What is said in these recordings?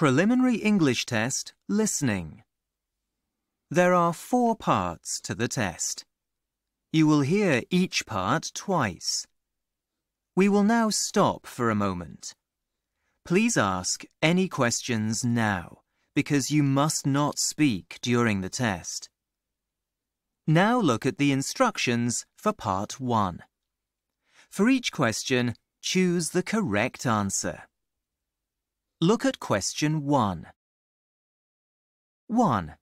Preliminary English Test Listening. There are four parts to the test. You will hear each part twice. We will now stop for a moment. Please ask any questions now, because you must not speak during the test. Now look at the instructions for part 1. For each question, choose the correct answer. Look at question 1. 1.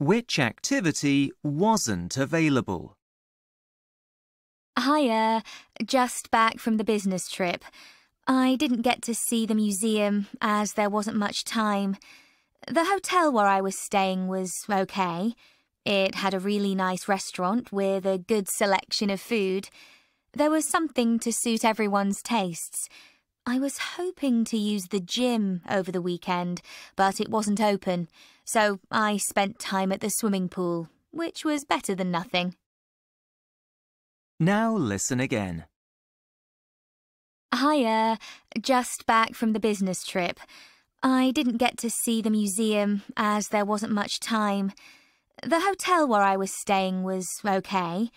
Which activity wasn't available? Hiya, just back from the business trip. I didn't get to see the museum as there wasn't much time. The hotel where I was staying was okay. It had a really nice restaurant with a good selection of food. There was something to suit everyone's tastes. I was hoping to use the gym over the weekend, but it wasn't open, so I spent time at the swimming pool, which was better than nothing. Now listen again. Hiya, just back from the business trip. I didn't get to see the museum as there wasn't much time. The hotel where I was staying was okay.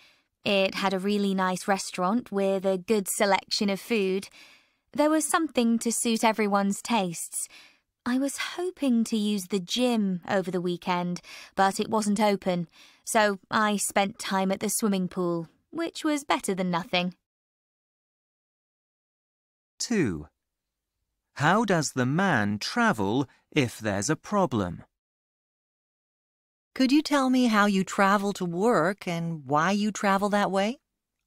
It had a really nice restaurant with a good selection of food. There was something to suit everyone's tastes. I was hoping to use the gym over the weekend, but it wasn't open, so I spent time at the swimming pool, which was better than nothing. 2. How does the man travel if there's a problem? Could you tell me how you travel to work and why you travel that way?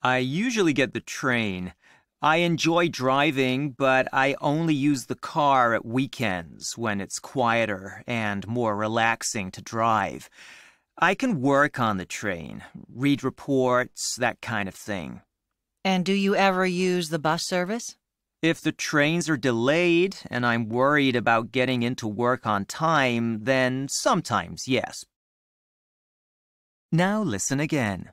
I usually get the train. I enjoy driving, but I only use the car at weekends when it's quieter and more relaxing to drive. I can work on the train, read reports, that kind of thing. And do you ever use the bus service? If the trains are delayed and I'm worried about getting into work on time, then sometimes yes. Now listen again.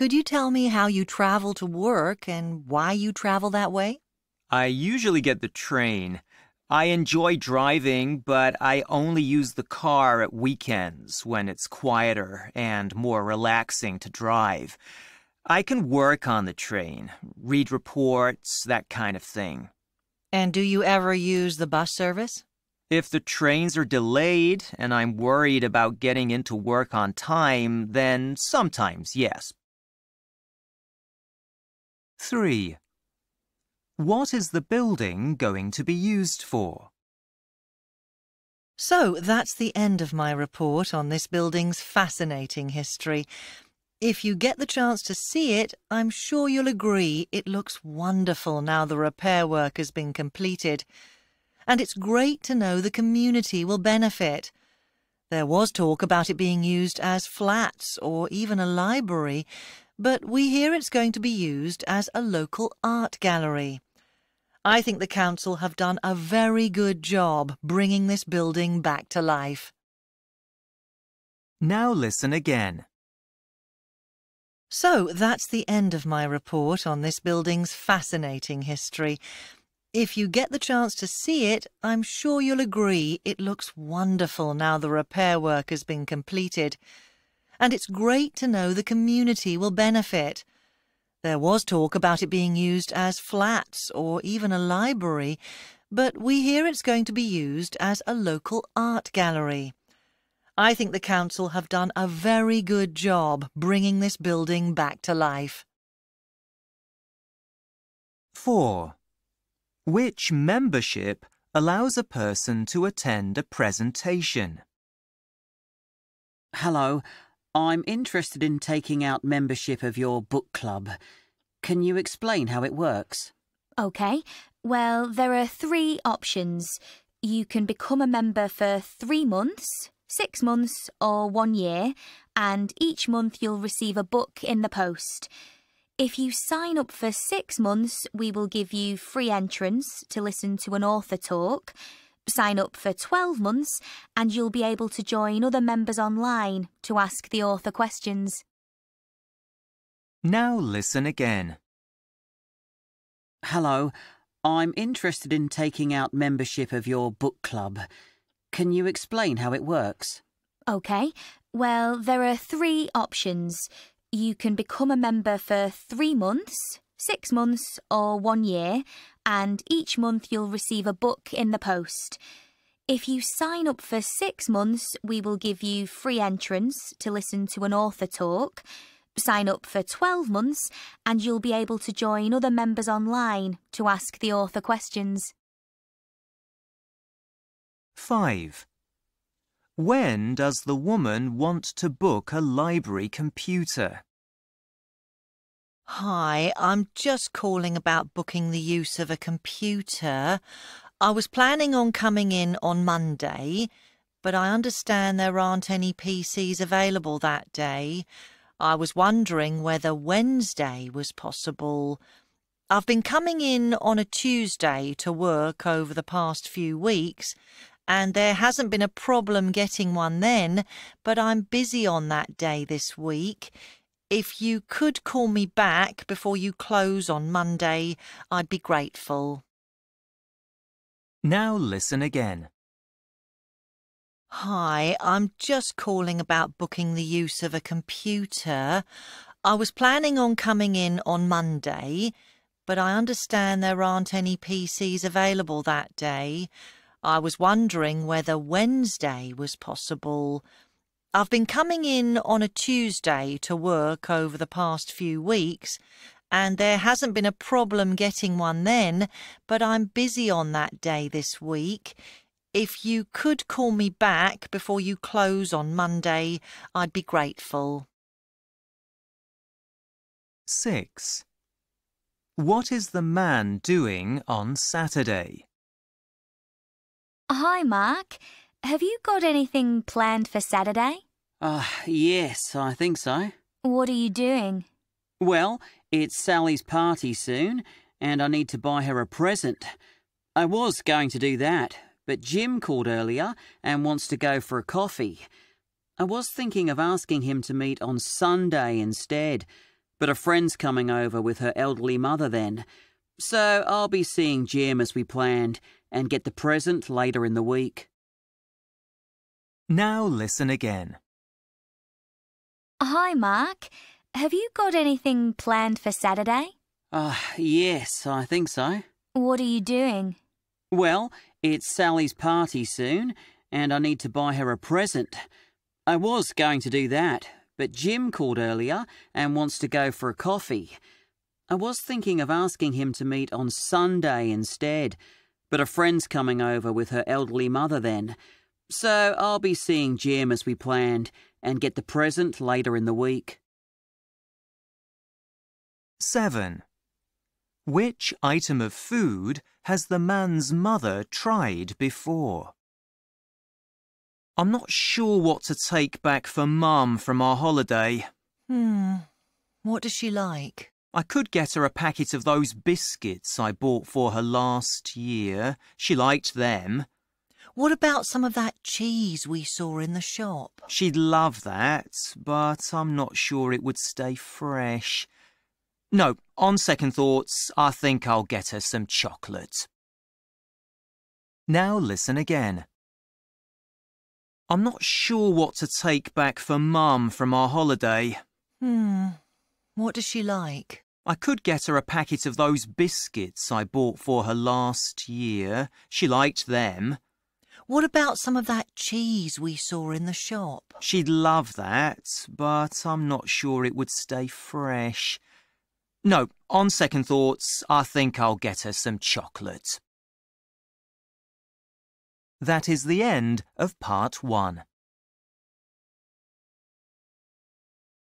Could you tell me how you travel to work and why you travel that way? I usually get the train. I enjoy driving, but I only use the car at weekends when it's quieter and more relaxing to drive. I can work on the train, read reports, that kind of thing. And do you ever use the bus service? If the trains are delayed and I'm worried about getting into work on time, then sometimes yes. 3. What is the building going to be used for? So that's the end of my report on this building's fascinating history. If you get the chance to see it, I'm sure you'll agree it looks wonderful now the repair work has been completed. And it's great to know the community will benefit. There was talk about it being used as flats or even a library, but we hear it's going to be used as a local art gallery. I think the council have done a very good job bringing this building back to life. Now listen again. So that's the end of my report on this building's fascinating history. If you get the chance to see it, I'm sure you'll agree it looks wonderful now the repair work has been completed. And it's great to know the community will benefit. There was talk about it being used as flats or even a library, but we hear it's going to be used as a local art gallery. I think the council have done a very good job bringing this building back to life. 4. Which membership allows a person to attend a presentation? Hello, I'm interested in taking out membership of your book club. Can you explain how it works? OK, well, there are three options. You can become a member for three months, six months, or one year, and each month you'll receive a book in the post. If you sign up for six months, we will give you free entrance to listen to an author talk. Sign up for 12 months, and you'll be able to join other members online to ask the author questions. Now listen again. Hello, I'm interested in taking out membership of your book club. Can you explain how it works? OK. Well, there are three options. You can become a member for three months, six months, or one year, and each month you'll receive a book in the post. If you sign up for six months, we will give you free entrance to listen to an author talk. Sign up for 12 months and you'll be able to join other members online to ask the author questions. 5. When does the woman want to book a library computer? Hi, I'm just calling about booking the use of a computer. I was planning on coming in on Monday, but I understand there aren't any PCs available that day. I was wondering whether Wednesday was possible. I've been coming in on a Tuesday to work over the past few weeks, and there hasn't been a problem getting one then, but I'm busy on that day this week. If you could call me back before you close on Monday, I'd be grateful. Now listen again. Hi, I'm just calling about booking the use of a computer. I was planning on coming in on Monday, but I understand there aren't any PCs available that day. I was wondering whether Wednesday was possible. I've been coming in on a Tuesday to work over the past few weeks, and there hasn't been a problem getting one then, but I'm busy on that day this week. If you could call me back before you close on Monday, I'd be grateful. 6. What is the man doing on Saturday? Hi, Mark. Have you got anything planned for Saturday? Ah, uh, yes, I think so. What are you doing? Well, it's Sally's party soon, and I need to buy her a present. I was going to do that, but Jim called earlier and wants to go for a coffee. I was thinking of asking him to meet on Sunday instead, but a friend's coming over with her elderly mother then. So I'll be seeing Jim as we planned and get the present later in the week. Now listen again. Hi, Mark. Have you got anything planned for Saturday? Ah, uh, yes, I think so. What are you doing? Well, it's Sally's party soon, and I need to buy her a present. I was going to do that, but Jim called earlier and wants to go for a coffee. I was thinking of asking him to meet on Sunday instead, but a friend's coming over with her elderly mother then. So I'll be seeing Jim as we planned and get the present later in the week. 7. Which item of food has the man's mother tried before? I'm not sure what to take back for Mum from our holiday. Hmm. What does she like? I could get her a packet of those biscuits I bought for her last year. She liked them. What about some of that cheese we saw in the shop? She'd love that, but I'm not sure it would stay fresh. No, on second thoughts, I think I'll get her some chocolate. Now listen again. I'm not sure what to take back for Mum from our holiday. Hmm. What does she like? I could get her a packet of those biscuits I bought for her last year. She liked them. What about some of that cheese we saw in the shop? She'd love that, but I'm not sure it would stay fresh. No, on second thoughts, I think I'll get her some chocolate. That is the end of part one.